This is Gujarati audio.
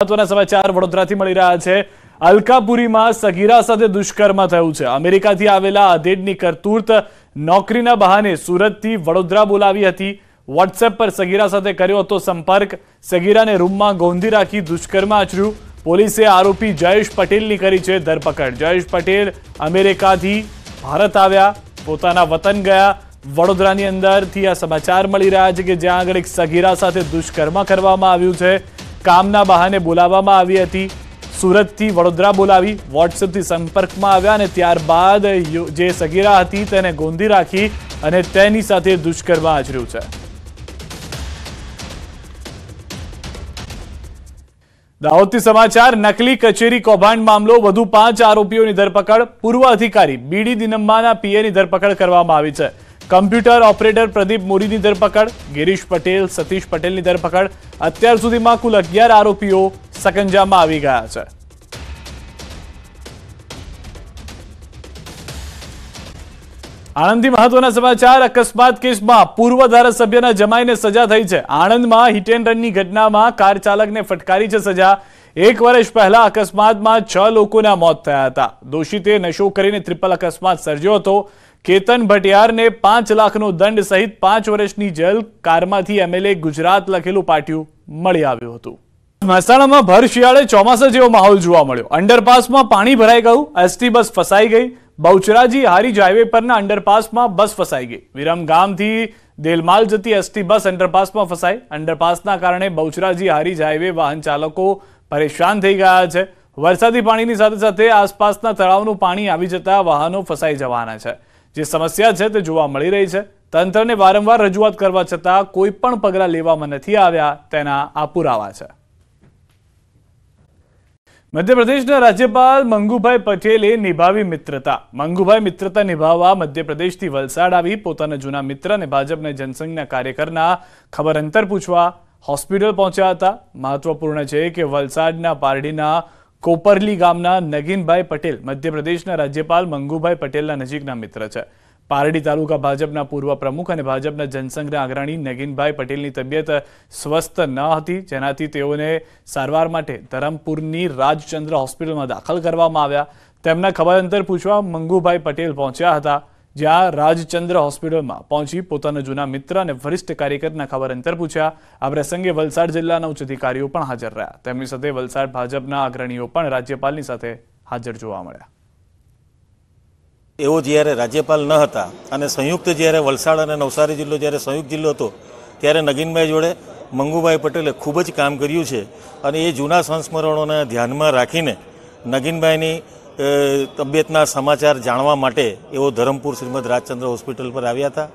મહત્વના સમાચાર વડોદરાથી મળી રહ્યા છે. અલકાપુરીમાં સગીરા સાથે દુષ્કર્મ થયું છે. અમેરિકાથી આવેલા આધેડની કરતૂર્ત નોકરીના બહાને સુરતથી વડોદરા બોલાવી હતી. વોટ્સએપ પર સગીરા સાથે કર્યો હતો સંપર્ક. સગીરાને રૂમમાં ગોંધી રાખી દુષ્કર્મ આચર્યું. પોલીસે આરોપી જયેશ પટેલની કરી છે ધરપકડ. જયેશ પટેલ અમેરિકાથી ભારત આવ્યા, પોતાના વતન ગયા. વડોદરાની અંદરથી આ સમાચાર મળી રહ્યા છે કે જ્યાં આગળ એક સગીરા સાથે દુષ્કર્મ કરવામાં આવ્યું છે. કામના બહાને બોલાવવામાં આવી હતી. સુરતથી વડોદરા બોલાવી વોટ્સએપથી સંપર્કમાં આવ્યા અને ત્યારબાદ જે સગીરા હતી તેને ગોંધી રાખી અને તેની સાથે દુષ્કર્મ આચર્યું છે. દાહોદથી સમાચાર, નકલી કચેરી કૌભાંડ મામલો, વધુ પાંચ આરોપીઓની ધરપકડ, પૂર્વ અધિકારી બીડી દિનમ્માના પીએની ધરપકડ કરવામાં આવી છે. કમ્પ્યુટર ઓપરેટર પ્રદીપ મોરીની ધરપકડ, ગિરીશ પટેલ, સતીશ પટેલની ધરપકડ. અત્યાર સુધીમાં કુલ અગિયાર આરોપીઓ સકંજામાં આવી ગયા છે. આણંદથી મહત્વના સમાચાર, અકસ્માત કેસમાં પૂર્વ ધારાસભ્યના જમાઈને સજા થઈ છે. આણંદમાં હિટ એન્ડ રનની ઘટનામાં કાર ચાલકને ફટકારી છે સજા. એક વર્ષ પહેલા અકસ્માતમાં છ લોકોના મોત થયા હતા. દોષિતે નશો કરીને ત્રિપલ અકસ્માત સર્જ્યો હતો. કેતન ભટિયારને પાંચ લાખનો દંડ સહિત પાંચ વર્ષની જેલ કારમાંથી એમએલએ ગુજરાત લખેલું પાટિયું મળી આવ્યું હતું. મહેસાણામાં ભર શિયાળે ચોમાસા જેવો માહોલ જોવા મળ્યો. અંડરપાસમાં પાણી ભરાઈ ગયું. એસટી બસ ફસાઈ ગઈ. બહુચરાજી હારીજ હાઈવે પરના અંડરપાસમાં બસ ફસાઈ ગઈ. વિરમ ગામથી દેલમાલ જતી એસટી બસ અંડરપાસમાં ફસાઈ. અંડરપાસના કારણે બહુચરાજી હારીજ હાઈવે વાહન ચાલકો પરેશાન થઈ ગયા છે. વરસાદી પાણીની સાથે સાથે આસપાસના તળાવનું પાણી આવી જતા વાહનો ફસાઈ જવાના છે. જે સમસ્યા છે તે જોવા મળી રહી છે. તંત્રને વારંવાર રજૂઆત કરવા છતાં કોઈ પણ પગલાં લેવામાં નથી આવ્યા તેના આ પુરાવા છે. મધ્યપ્રદેશના રાજ્યપાલ મંગુભાઈ પટેલે નિભાવી મિત્રતા. મંગુભાઈ મિત્રતા નિભાવવા મધ્યપ્રદેશથી વલસાડ આવી પોતાના જૂના મિત્ર અને ભાજપના જનસંઘના કાર્યકરના ખબર અંતર પૂછવા હોસ્પિટલ પહોંચ્યા હતા. મહત્વપૂર્ણ છે કે વલસાડના પારડીના કોપરલી ગામના નગીનભાઈ પટેલ, મધ્યપ્રદેશના રાજ્યપાલ મંગુભાઈ પટેલના નજીકના મિત્ર છે. પારડી તાલુકા ભાજપના પૂર્વ પ્રમુખ અને ભાજપના જનસંઘના અગ્રણી નગીનભાઈ પટેલની તબિયત સ્વસ્થ ન હતી, જેનાથી તેઓને સારવાર માટે ધરમપુરની રાજચંદ્ર હોસ્પિટલમાં દાખલ કરવામાં આવ્યા. તેમના ખબર અંતર પૂછવા મંગુભાઈ પટેલ પહોંચ્યા હતા. જ્યાં રાજચંદ્ર હોસ્પિટલમાં પહોંચી પોતાના જૂના મિત્ર અને વરિષ્ઠ કાર્યકરના ખબર અંતર પૂછ્યા. આ પ્રસંગે વલસાડ જિલ્લાના ઉચ્ચ અધિકારીઓ પણ હાજર રહ્યા. તેમની સાથે વલસાડ ભાજપના અગ્રણીઓ પણ રાજ્યપાલની સાથે હાજર જોવા મળ્યા. એવો જ્યારે રાજ્યપાલ ન હતા અને સંયુક્ત જ્યારે વલસાડ અને નવસારી જિલ્લો જ્યારે સંયુક્ત જિલ્લો હતો, ત્યારે નગીનભાઈ જોડે મંગુભાઈ પટેલે ખૂબ જ કામ કર્યું છે. અને એ જૂના સંસ્મરણોને ધ્યાનમાં રાખીને નગીનભાઈની તબિયતના સમાચાર જાણવા માટે એઓ ધરમપુર શ્રીમદ રાજચંદ્ર હોસ્પિટલ પર આવ્યા હતા.